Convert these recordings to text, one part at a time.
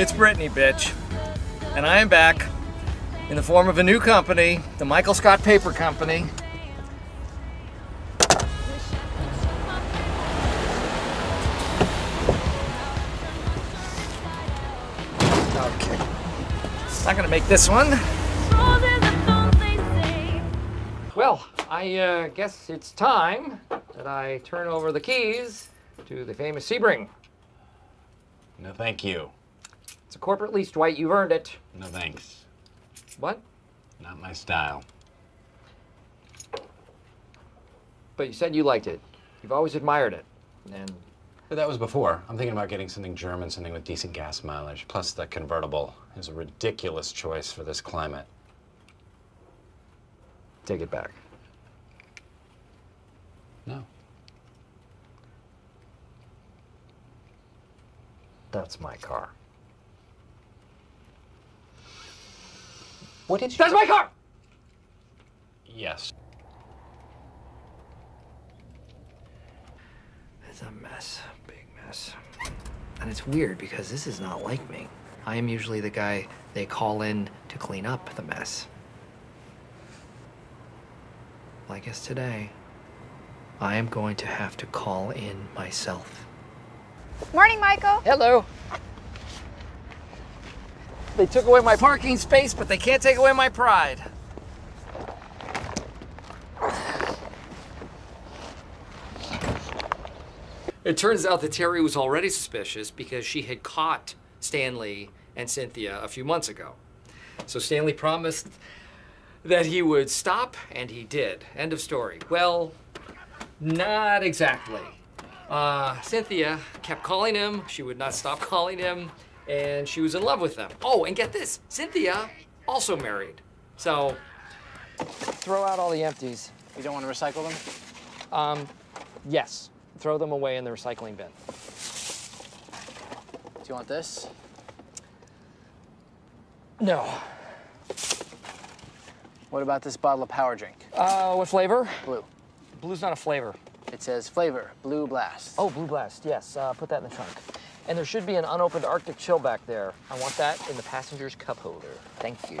It's Britney, bitch. And I am back in the form of a new company, the Michael Scott Paper Company. Okay. Not gonna make this one. Well, I uh, guess it's time that I turn over the keys to the famous Sebring. No, thank you. It's a corporate lease, Dwight. You've earned it. No thanks. What? Not my style. But you said you liked it. You've always admired it. And But that was before. I'm thinking about getting something German, something with decent gas mileage. Plus, the convertible is a ridiculous choice for this climate. take it back. No. That's my car. What did you? That's my car! Yes. It's a mess. Big mess. And it's weird because this is not like me. I am usually the guy they call in to clean up the mess. Well, I guess today, I am going to have to call in myself. Morning, Michael. Hello. They took away my parking space, but they can't take away my pride. It turns out that Terry was already suspicious because she had caught Stanley and Cynthia a few months ago. So Stanley promised that he would stop, and he did. End of story. Well, not exactly. Uh, Cynthia kept calling him. She would not stop calling him, and she was in love with them. Oh, and get this Cynthia also married. So throw out all the empties. You don't want to recycle them? Um, yes, throw them away in the recycling bin. Do you want this? No. What about this bottle of power drink? Uh, what flavor? Blue. Blue's not a flavor. It says flavor, Blue Blast. Oh, Blue Blast, yes. Uh, put that in the trunk. And there should be an unopened Arctic chill back there. I want that in the passenger's cup holder. Thank you.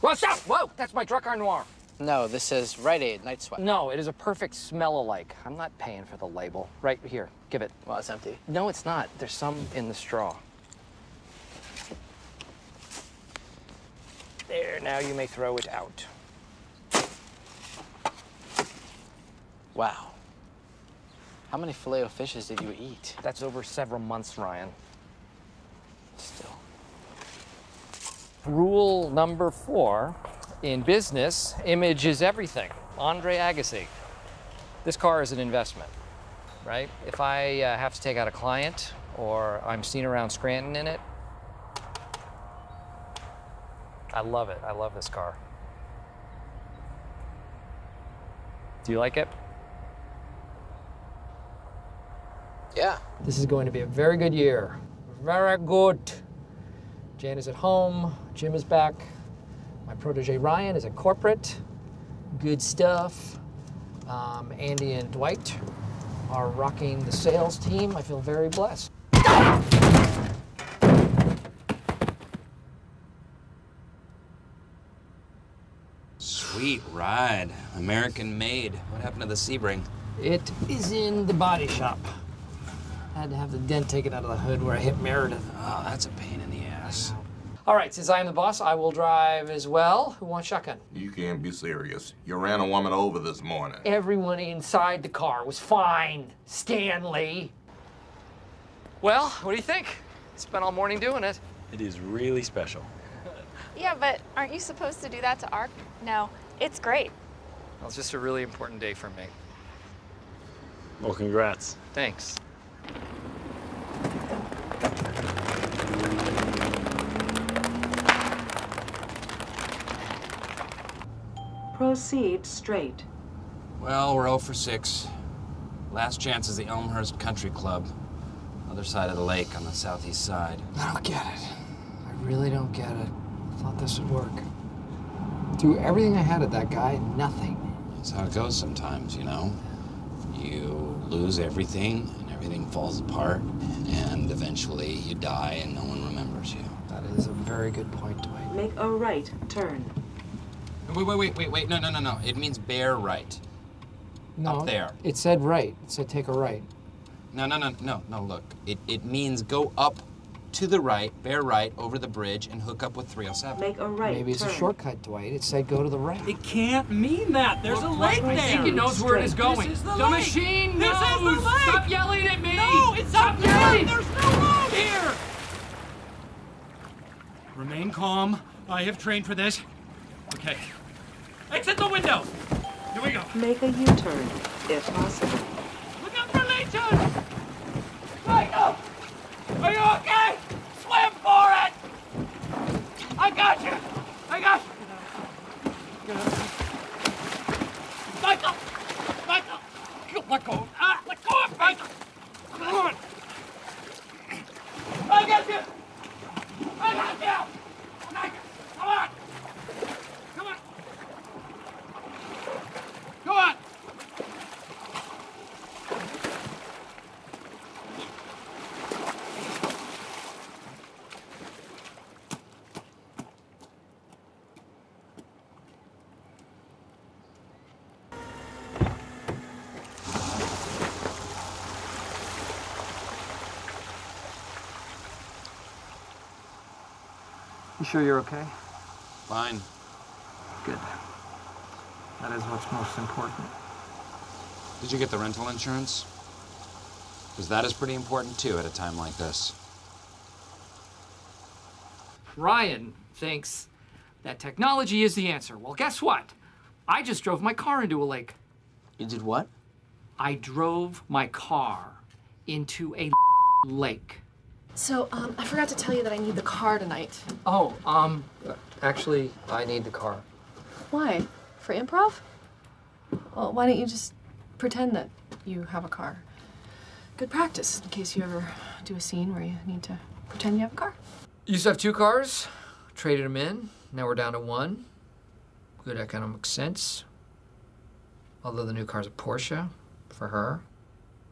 Whoa, stop! Whoa, that's my Drakkar Noir. No, this is Rite Aid Night Sweat. No, it is a perfect smell alike. I'm not paying for the label. Right here, give it. Well, it's empty. No, it's not. There's some in the straw. There, now you may throw it out. Wow. How many filet o fishes did you eat? That's over several months, Ryan. Still. Rule number four in business image is everything. Andre Agassi. This car is an investment, right? If I uh, have to take out a client or I'm seen around Scranton in it, I love it. I love this car. Do you like it? Yeah. This is going to be a very good year. Very good. Jan is at home. Jim is back. My protege Ryan is at corporate. Good stuff. Um, Andy and Dwight are rocking the sales team. I feel very blessed. Sweet ride. American made. What happened to the Sebring? It is in the body shop. I had to have the dent taken out of the hood where I hit Meredith. Oh, that's a pain in the ass. All right, since I am the boss, I will drive as well. Who wants shotgun? You can't be serious. You ran a woman over this morning. Everyone inside the car was fine. Stanley. Well, what do you think? Spent all morning doing it. It is really special. Yeah, but aren't you supposed to do that to Ark? No, it's great. Well, it's just a really important day for me. Well, congrats. Thanks. Proceed straight. Well, we're 0 for 6. Last chance is the Elmhurst Country Club. Other side of the lake on the southeast side. I don't get it. I really don't get it. I thought this would work. Threw everything I had at that guy, nothing. That's how it goes sometimes, you know? You lose everything, and Everything falls apart, and eventually you die and no one remembers you. That is a very good point, Dwight. Make a right turn. Wait, wait, wait, wait, wait. No, no, no, no. It means bear right. No, Up there. It said right. It said take a right. No, no, no, no, no. Look, it, it means go up to the right, bear right, over the bridge, and hook up with 307. Make a right Maybe it's turn. a shortcut, Dwight. It said go to the right. It can't mean that. There's a lake I there. think it knows where it is going. This is the the lake. machine This is the lake. Stop yelling at me. No, it's Stop up there. yelling. There's no road here. Remain calm. I have trained for this. Okay. Exit the window. Here we go. Make a U-turn, if possible. Look out for leeches. Michael, are you okay? Swim for it. I got you. I got you. Michael, Michael, let go. Ah, let go of me. Come on. I got you. I got you. Michael, come on. Come on. Come on. You sure you're okay? Fine. Good. That is what's most important. Did you get the rental insurance? Because that is pretty important too at a time like this. Ryan thinks that technology is the answer. Well, guess what? I just drove my car into a lake. You did what? I drove my car into a lake. So, um, I forgot to tell you that I need the car tonight. Oh, um, actually, I need the car. Why? For improv? Well, why don't you just pretend that you have a car? Good practice in case you ever do a scene where you need to pretend you have a car. Used to have two cars, traded them in. Now we're down to one. Good economic sense. Although the new car's a Porsche for her.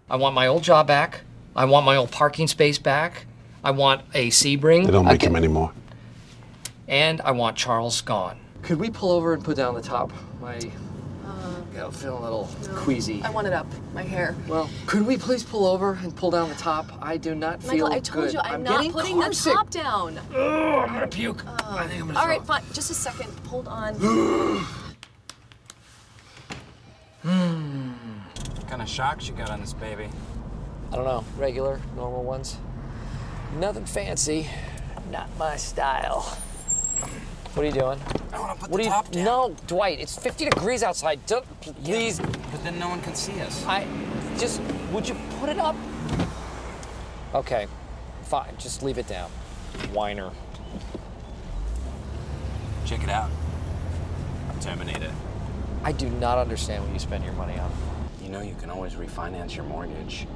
I want my old job back. I want my old parking space back. I want a Sebring. They don't make again- them anymore. And I want Charles gone. Could we pull over and put down the top? My, um, yeah, I'm feeling a little queasy. I want it up, my hair. Well, could we please pull over and pull down the top? I do not feel Michael, I told good. you I'm, I'm not getting putting the carsick. top down. Oh, I'm gonna puke. I think I'm gonna All throw right, fine. Just a second. Hold on. Hmm. What kind of shocks you got on this baby? I don't know. Regular, normal ones. Nothing fancy. Not my style. What are you doing? I want to put What the are you? down. No, Dwight. It's 50 degrees outside. Don't, please. But then no one can see us. I just. Would you put it up? Okay, fine. Just leave it down. Whiner. Check it out. Terminator. I do not understand what you spend your money on. You know you can always refinance your mortgage.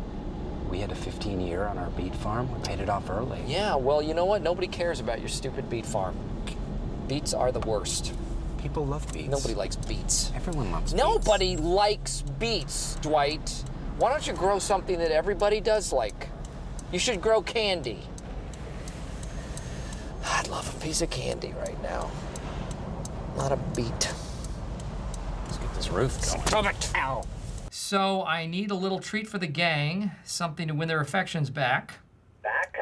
We had a 15 year on our beet farm. We paid it off early. Yeah, well, you know what? Nobody cares about your stupid beet farm. Beets are the worst. People love beets. Nobody likes beets. Everyone loves beets. Nobody likes beets, Dwight. Why don't you grow something that everybody does like? You should grow candy. I'd love a piece of candy right now. Not a beet. Let's get this roof going. It! Ow. So I need a little treat for the gang, something to win their affections back. Back?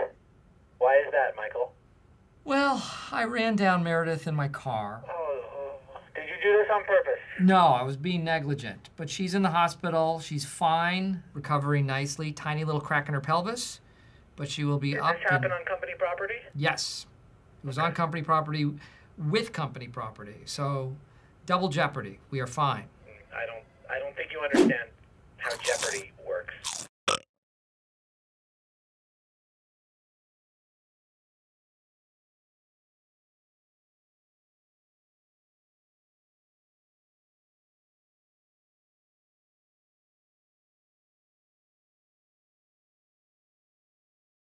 Why is that, Michael? Well, I ran down Meredith in my car. Oh, did you do this on purpose? No, I was being negligent. But she's in the hospital. She's fine, recovering nicely. Tiny little crack in her pelvis, but she will be Did up. this happen on company property? Yes, it was on company property, with company property. So, double jeopardy. We are fine. I don't. I don't think you understand how Jeopardy